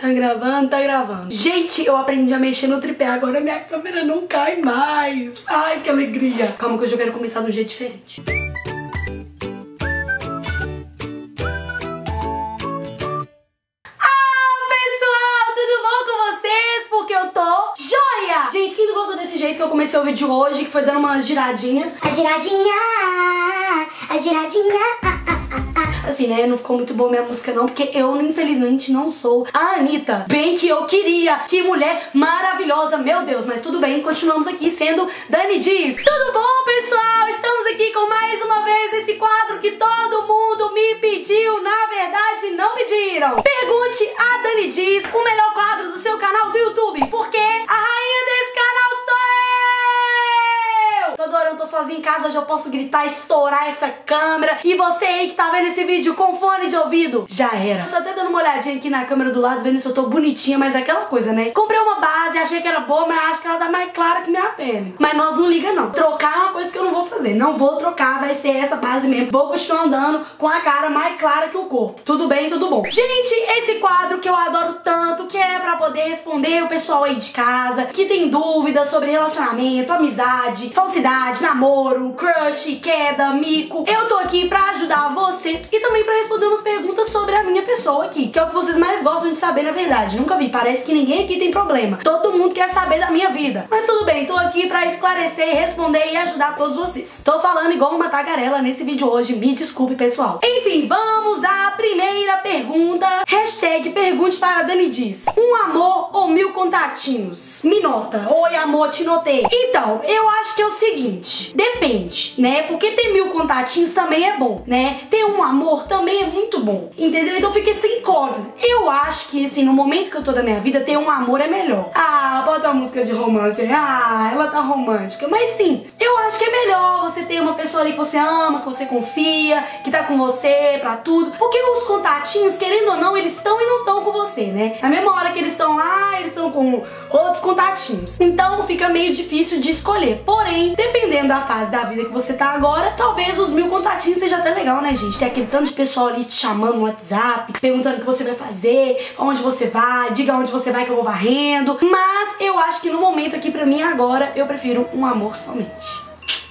Tá gravando, tá gravando. Gente, eu aprendi a mexer no tripé, agora minha câmera não cai mais. Ai, que alegria. Calma que eu já quero começar de um jeito diferente. Ah, pessoal, tudo bom com vocês? Porque eu tô joia! Gente, quem não gostou desse jeito que eu comecei o vídeo hoje, que foi dando uma giradinha? A giradinha, a giradinha. Assim, né? Não ficou muito boa minha música, não, porque eu, infelizmente, não sou a Anitta. Bem que eu queria. Que mulher maravilhosa, meu Deus. Mas tudo bem, continuamos aqui sendo Dani Diz. Tudo bom, pessoal? Estamos aqui com mais uma vez esse quadro que todo mundo me pediu. Na verdade, não pediram. Pergunte a Dani Diz, o melhor quadro do seu canal do YouTube. Porque sozinha em casa, já posso gritar, estourar essa câmera. E você aí que tá vendo esse vídeo com fone de ouvido, já era. Tô até dando uma olhadinha aqui na câmera do lado, vendo se eu tô bonitinha, mas é aquela coisa, né? Comprei uma base, achei que era boa, mas acho que ela tá mais clara que minha pele. Mas nós não liga não. Trocar é uma coisa que eu não vou fazer. Não vou trocar, vai ser essa base mesmo. Vou continuar andando com a cara mais clara que o corpo. Tudo bem, tudo bom. Gente, esse quadro que eu adoro tanto, que é pra poder responder o pessoal aí de casa, que tem dúvidas sobre relacionamento, amizade, falsidade, namoro, crush, queda, mico. Eu tô aqui pra ajudar vocês e também pra responder umas perguntas sobre a minha pessoa aqui, que é o que vocês mais gostam de saber na verdade. Nunca vi, parece que ninguém aqui tem problema. Todo mundo quer saber da minha vida. Mas tudo bem, tô aqui pra esclarecer, responder e ajudar todos vocês. Tô falando igual uma tagarela nesse vídeo hoje, me desculpe, pessoal. Enfim, vamos à primeira pergunta. Pergunte para a Dani Diz. Um amor ou mil contatinhos? Me nota. Oi, amor, te notei. Então, eu acho que é o seguinte, depende, né? Porque ter mil contatinhos também é bom, né? Ter um amor também é muito bom, entendeu? Então fica sem incógnita. Eu acho que, assim, no momento que eu tô da minha vida, ter um amor é melhor. Ah, bota uma música de romance. Ah, ela tá romântica. Mas sim, eu acho que é melhor você ter uma pessoa ali que você ama, que você confia, que tá com você pra tudo. Porque os contatinhos, querendo ou não, eles estão e não estão com você, né? Na mesma hora que eles estão lá, eles estão com outros contatinhos. Então fica meio difícil de escolher. Porém, dependendo da fase da vida que você tá agora, talvez os mil contatinhos seja até legal, né, gente? Tem aquele tanto de pessoal ali te chamando no WhatsApp, perguntando o que você vai fazer, onde você vai, diga onde você vai que eu vou varrendo. Mas eu acho que no momento aqui pra mim agora, eu prefiro um amor somente.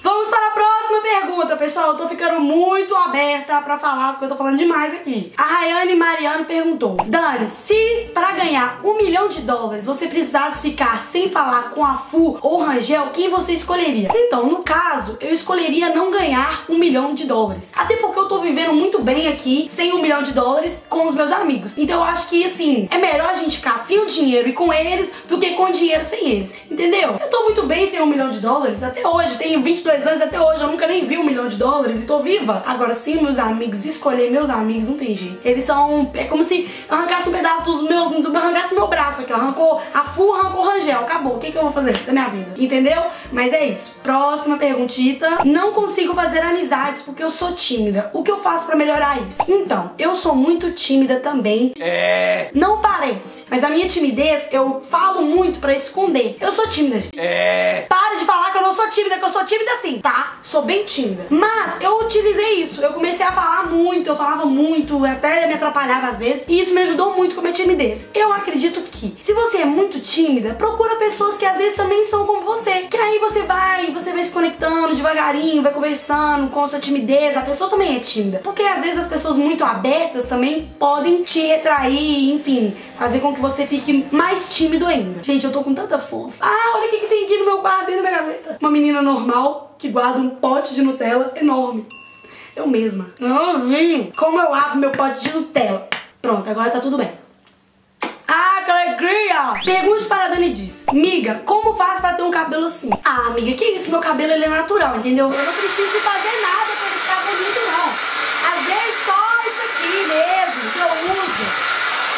Vamos para a próxima pergunta, pessoal. Eu tô ficando muito aberta pra falar, porque eu tô falando demais aqui. A Rayane Mariano perguntou: Dani, se pra ganhar um milhão de dólares você precisasse ficar sem falar com a Fu ou Rangel, quem você escolheria? Então, no caso, eu escolheria não ganhar um milhão de dólares. Até porque eu tô vivendo muito bem aqui, sem um milhão de dólares, com os meus amigos. Então eu acho que, assim, é melhor a gente ficar sem o dinheiro e com eles do que com o dinheiro sem eles. Entendeu? Eu tô muito bem sem um milhão de dólares. Até hoje, tenho 22 anos até hoje, eu nunca nem vi um milhão de dólares e tô viva. Agora, sim, meus amigos, escolher meus amigos não tem jeito. Eles são. É como se arrancasse um pedaço dos meus. Do, arrancasse meu braço aqui, ó. Arrancou a Fu, arrancou o Rangel. Acabou. O que, que eu vou fazer da minha vida? Entendeu? Mas é isso. Próxima perguntita. Não consigo fazer amizades porque eu sou tímida. O que eu faço pra melhorar isso? Então, eu sou muito tímida também. É. Não parece. Mas a minha timidez, eu falo muito pra esconder. Eu sou tímida. É. Para de falar que eu não sou tímida, que eu sou tímida sim, tá? Sou bem tímida. Mas eu utilizei isso. Eu comecei a falar muito, eu falava muito, até me atrapalhava às vezes. E isso me ajudou muito com a minha timidez. Eu acredito que, se você é muito tímida, procura pessoas que às vezes também são como você. Que aí você vai, você vai se conectando devagarinho, vai conversando com a sua timidez. A pessoa também é tímida. Porque às vezes as pessoas muito abertas também podem te retrair, enfim, fazer com que você fique mais tímido ainda. Gente, eu tô com tanta fome. Ah, olha o que, que tem aqui no meu quarto, dentro da minha gaveta. Uma menina normal que guarda um pote de Nutella enorme. Eu mesma. Hum, como eu abro meu pote de Nutella. Pronto, agora tá tudo bem. Ah, que alegria! Pergunte para a Dani diz. Miga, como faz pra ter um cabelo assim? Ah, amiga, que isso? Meu cabelo ele é natural, entendeu? Eu não preciso fazer nada pra ele ficar bonito, não. Às vezes só isso aqui mesmo que eu uso.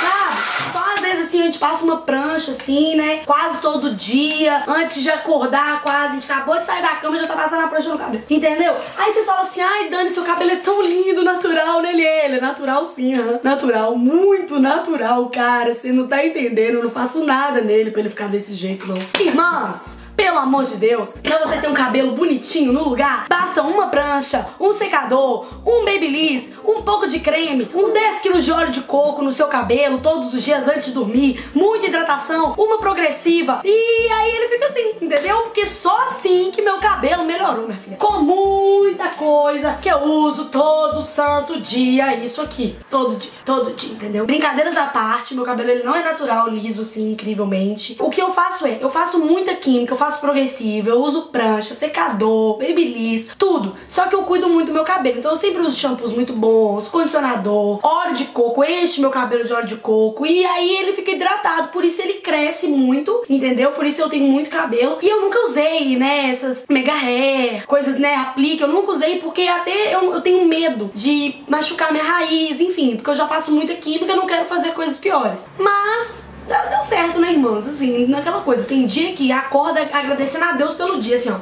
Sabe? Só às vezes assim a gente passa uma prancha assim, né? Quase todo dia. Antes de acordar, quase. A gente acabou de sair da cama e já tá passando a prancha no cabelo. Entendeu? Aí você fala assim, ai Dani, seu cabelo é tão lindo, natural nele. Ele é natural sim, aham. Natural, muito natural, cara. Você não tá entendendo. Eu não faço nada nele pra ele ficar desse jeito, não. Irmãs, pelo amor de Deus, pra você ter um cabelo bonitinho no lugar, basta uma prancha, um secador, um babyliss, um pouco de creme, uns 10 quilos de óleo de coco no seu cabelo todos os dias antes de dormir, muita hidratação, uma progressiva. E aí ele fica assim, entendeu? Porque só assim que meu cabelo melhorou, minha filha. Com muita coisa que eu uso todo santo dia, isso aqui. Todo dia, todo dia, entendeu? Brincadeiras à parte, meu cabelo ele não é natural, liso assim, incrivelmente. O que eu faço é, eu faço muita química, eu faço progressiva, eu uso prancha, secador, babyliss, tudo. Só que eu cuido muito do meu cabelo, então eu sempre uso shampoos muito bons, condicionador, óleo de coco, enche meu cabelo de óleo de coco e aí ele fica hidratado, por isso ele cresce muito, entendeu? Por isso eu tenho muito cabelo. E eu nunca usei, né, essas mega hair, coisas, né, aplique, eu nunca usei porque até eu, eu tenho medo de machucar minha raiz, enfim, porque eu já faço muita química, eu não quero fazer coisas piores. Mas deu certo, né, irmãos? Assim, naquela coisa. Tem dia que acorda agradecendo a Deus pelo dia, assim, ó.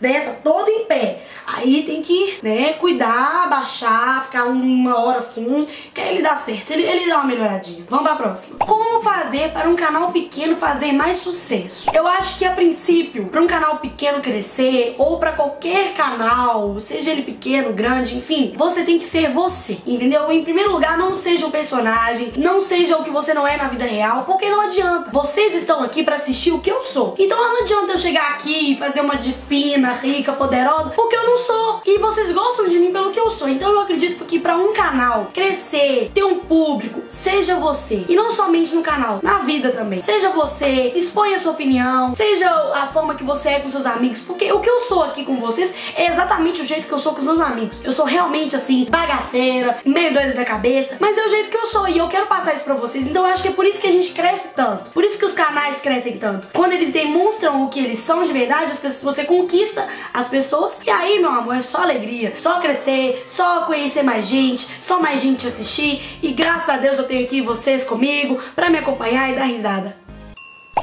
Né, tá todo em pé. Aí tem que, né, cuidar, abaixar, ficar uma hora assim, que aí ele dá certo. Ele, ele dá uma melhoradinha. Vamos pra próxima. Como fazer para um canal pequeno fazer mais sucesso? Eu acho que a princípio, para um canal pequeno crescer, ou para qualquer canal, seja ele pequeno, grande, enfim, você tem que ser você, entendeu? Em primeiro lugar, não seja um personagem, não seja o que você não é na vida real, porque não adianta. Vocês estão aqui para assistir o que eu sou. Então não adianta eu chegar aqui e fazer uma de fina, rica, poderosa, porque eu não sou. E vocês gostam de mim pelo que eu sou. Então eu acredito que para um canal crescer, ter um público, seja você. E não somente no canal, na vida também. Seja você, exponha sua opinião, seja a forma que você é com seus amigos, porque o que eu sou aqui com vocês é exatamente o jeito que eu sou com os meus amigos. Eu sou realmente assim, bagaceira, meio doida da cabeça, mas é o jeito que eu sou e eu quero passar isso pra vocês. Então eu acho que é por isso que a gente cresce tanto. Por isso que os canais crescem tanto. Quando eles demonstram o que eles são de verdade, as pessoas, você conquista as pessoas e aí, meu amor, é só alegria, só crescer, só conhecer mais gente, só mais gente assistir e graças a Deus eu tenho aqui vocês comigo pra me acompanhar e dar risada.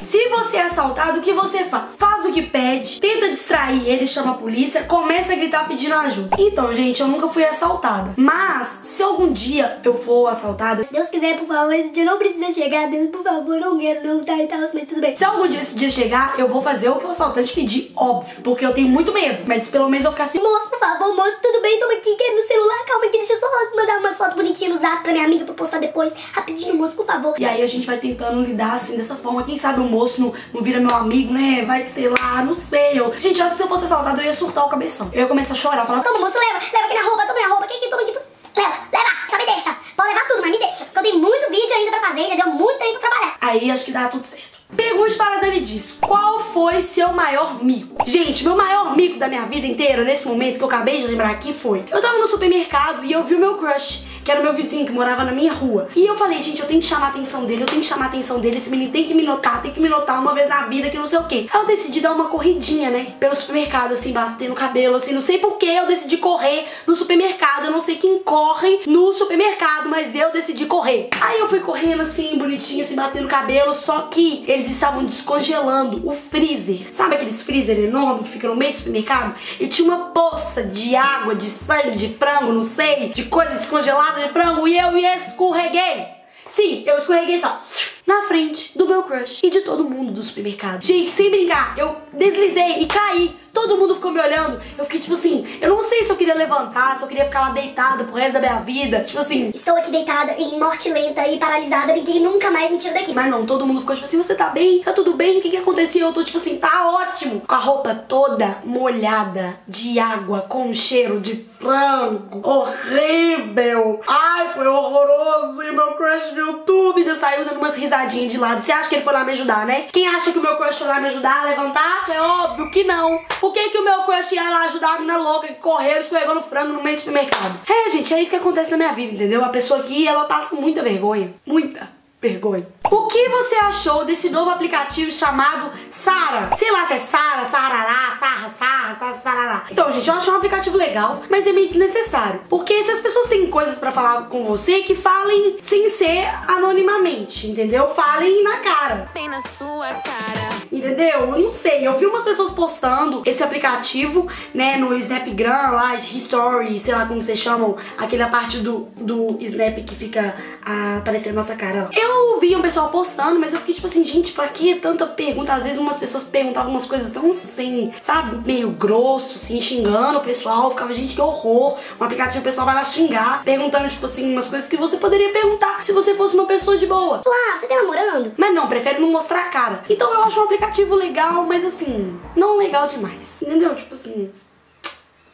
Se você é assaltado, o que você faz? Faz o que pede, tenta distrair ele, chama a polícia, começa a gritar pedindo ajuda. Então, gente, eu nunca fui assaltada. Mas, se algum dia eu for assaltada, Se Deus quiser, por favor, esse dia não precisa chegar. Deus, por favor, não quero não, tá e tal, mas tudo bem. se algum dia esse dia chegar, eu vou fazer o que o assaltante pedir, óbvio. Porque eu tenho muito medo. Mas pelo menos eu vou ficar assim. Moço, por favor, moço, tudo bem? Toma aqui, quer meu celular? Calma aqui, deixa eu só mandar umas fotos bonitinhas no zap pra minha amiga pra postar depois. Rapidinho, moço, por favor. E aí a gente vai tentando lidar assim dessa forma. Quem sabe moço não, não vira meu amigo, né? Vai que sei lá, não sei. Eu... Gente, eu acho que se eu fosse assaltado, eu ia surtar o cabeção. Eu ia começar a chorar, falar, Toma, moço, leva, leva aqui na roupa, toma minha roupa, aqui, aqui, toma aqui tudo. Leva, leva, só me deixa. Pode levar tudo, mas me deixa. Porque eu tenho muito vídeo ainda pra fazer, ainda deu muito tempo pra trabalhar. Aí acho que dá tudo certo. Pergunte para a Dani disso. Qual foi seu maior mico? Gente, meu maior mico da minha vida inteira, nesse momento que eu acabei de lembrar aqui, foi. Eu tava no supermercado e eu vi o meu crush, que era o meu vizinho que morava na minha rua. E eu falei, gente, eu tenho que chamar a atenção dele, eu tenho que chamar a atenção dele, esse menino tem que me notar, tem que me notar uma vez na vida, que não sei o quê. Aí eu decidi dar uma corridinha, né? Pelo supermercado, assim, batendo o cabelo, assim, não sei por que eu decidi correr no supermercado. Eu não sei quem corre no supermercado, mas eu decidi correr. Aí eu fui correndo assim, bonitinho, assim, batendo o cabelo, só que eles estavam descongelando o freezer. Sabe aqueles freezer enormes que fica no meio do supermercado? E tinha uma poça de água, de sangue, de frango, não sei, de coisa descongelada de frango, e eu escorreguei. Sim, eu escorreguei só na frente do meu crush e de todo mundo do supermercado. Gente, sem brincar, eu deslizei e caí. Todo mundo ficou me olhando. Eu fiquei tipo assim, eu não sei se eu queria levantar, se eu queria ficar lá deitada pro resto da minha vida. Tipo assim. Estou aqui deitada em morte lenta e paralisada, ninguém nunca mais me tira daqui. Mas não, todo mundo ficou tipo assim, você tá bem? Tá tudo bem? O que que aconteceu? Eu tô tipo assim, tá ótimo. Com a roupa toda molhada de água, com cheiro de frango. Horrível. Ai, foi horroroso. E meu crush viu tudo e ainda saiu dando umas risadinhas de lado. Você acha que ele foi lá me ajudar, né? Quem acha que o meu crush foi lá me ajudar a levantar? É óbvio que não. Por que que o meu crush ia lá ajudar a menina louca que correu, escorregou no frango no meio do supermercado? É, gente, é isso que acontece na minha vida, entendeu? A pessoa aqui, ela passa muita vergonha. Muita vergonha. O que você achou desse novo aplicativo chamado Sara? Sei lá se é Sara, Sarará, Sarra, Sarra, Sarra, Sarará. Então, gente, eu acho um aplicativo legal, mas é meio desnecessário. Porque se as pessoas têm coisas pra falar com você, que falem sem ser anonimamente, entendeu? Falem na cara. Bem na sua cara. Entendeu? Eu não sei. Eu vi umas pessoas postando esse aplicativo, né, no Snapgram, lá, History, sei lá como vocês chamam, aquela parte do, do Snap que fica ah, aparecendo nossa cara. Eu vi um pessoal pessoal postando, mas eu fiquei tipo assim, gente, pra que tanta pergunta? Às vezes umas pessoas perguntavam umas coisas tão assim, sabe, meio grosso, assim, xingando o pessoal. Ficava, gente, que horror. Um aplicativo o pessoal vai lá xingar, perguntando, tipo assim, umas coisas que você poderia perguntar se você fosse uma pessoa de boa. Ah, você tá namorando? Mas não, prefere não mostrar a cara. Então eu acho um aplicativo legal, mas assim, não legal demais. Entendeu? Tipo assim,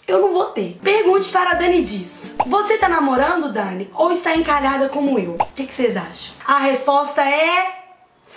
eu não vou ter. Pergunte para a Dani Diz. Você tá namorando, Dani? Ou está encalhada como eu? O que, que vocês acham? A resposta é...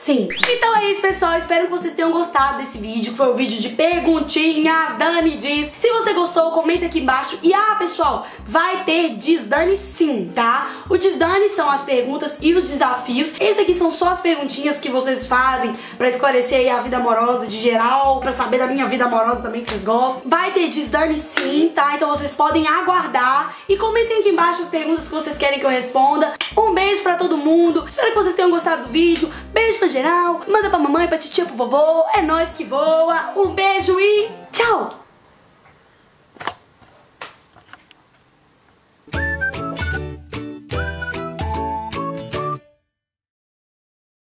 Sim. Então é isso, pessoal. Espero que vocês tenham gostado desse vídeo, que foi o vídeo de perguntinhas, Dani diz. Se você gostou, comenta aqui embaixo. E ah, pessoal, vai ter Diz Dani sim, tá? O Diz Dani são as perguntas e os desafios. Esse aqui são só as perguntinhas que vocês fazem pra esclarecer a vida amorosa de geral, pra saber da minha vida amorosa também que vocês gostam. Vai ter Diz Dani sim, tá? Então vocês podem aguardar e comentem aqui embaixo as perguntas que vocês querem que eu responda. Um beijo pra todo mundo. Espero que vocês tenham gostado do vídeo. Beijo pra geral. Manda pra mamãe, pra titia, pro vovô. É nós que voa. Um beijo e tchau!